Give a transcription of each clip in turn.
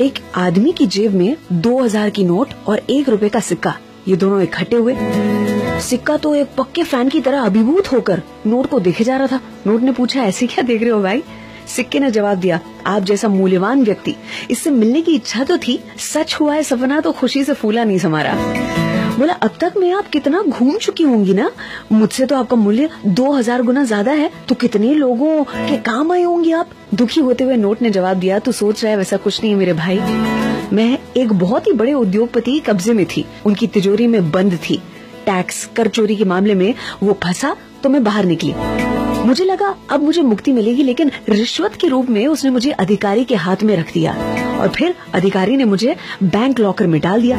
एक आदमी की जेब में दो हज़ार की नोट और एक रुपए का सिक्का। ये दोनों इकट्ठे हुए। सिक्का तो एक पक्के फ़ैन की तरह अभिभूत होकर नोट को देखे जा रहा था। नोट ने पूछा, ऐसे क्या देख रहे हो भाई? सिक्के ने जवाब दिया, आप जैसा मूल्यवान व्यक्ति, इससे मिलने की इच्छा तो थी। सच हुआ है, सपना तो खुशी से फूला नहीं समारा। बोला, अब तक मैं आप कितना घूम चुकी होंगी ना? मुझसे तो आपका मूल्य दो हज़ार गुना ज़्यादा है। तो कितने लोगों के काम आए होंगे आप? दुखी होते हुए नोट ने जवाब दिया तो सोच रहा है वैसा कुछ नहीं है मेरे भाई। मैं एक बहुत ही बड़े उद्योगपति कब्जे में थी। उनकी तिजोरी में बंद थी। टैक्स, कर चोरी के मामले में वो फंसा तो मैं बाहर निकली। मुझे लगा, अब मुझे मुक्ति मिलेगी, लेकिन रिश्वत के रूप में उसने मुझे अधिकारी के हाथ में रख दिया। और फिर अधिकारी ने मुझे बैंक लॉकर में डाल दिया।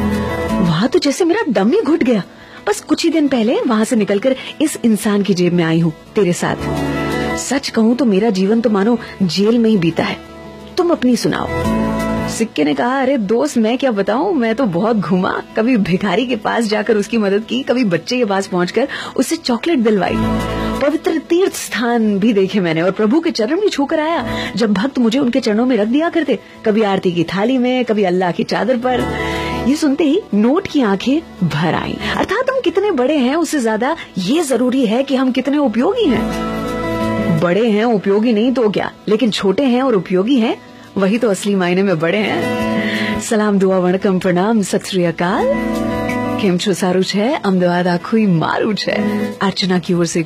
वहाँ तो जैसे मेरा दम ही घुट गया। बस कुछ ही दिन पहले वहाँ से निकलकर इस इंसान की जेब में आई हूँ, तेरे साथ। सच कहूँ तो मेरा जीवन तो मानो जेल में ही बीता है। तुम अपनी सुनाओ। सिक्के ने कहा, अरे दोस्त, मैं क्या बताऊँ? मैं तो बहुत घुमा। कभी भिखारी के पास जाकर उसकी मदद की, कभी बच्चे के पास पहुंचकर उससे चॉकलेट दिलवाई। पवित्र तीर्थ स्थान भी देखे मैंने और प्रभु के चरण भी छूकर आया। जब भक्त मुझे उनके चरणों में रख दिया करते, कभी आरती की थाली में, कभी अल्लाह की चादर पर। ये सुनते ही नोट की आँखें भर आई। अर्थात हम कितने बड़े हैं, उससे ज़्यादा ये ज़रूरी है कि हम कितने उपयोगी हैं। बड़े हैं, उपयोगी नहीं तो क्या? लेकिन छोटे हैं और उपयोगी हैं वही तो असली मायने में बड़े हैं सलाम दुआ वणकम प्रणाम सत श्री अकाल કેમ છો સારું છે અમદાવાદ આખું મારું છે અર્ચના की ओर से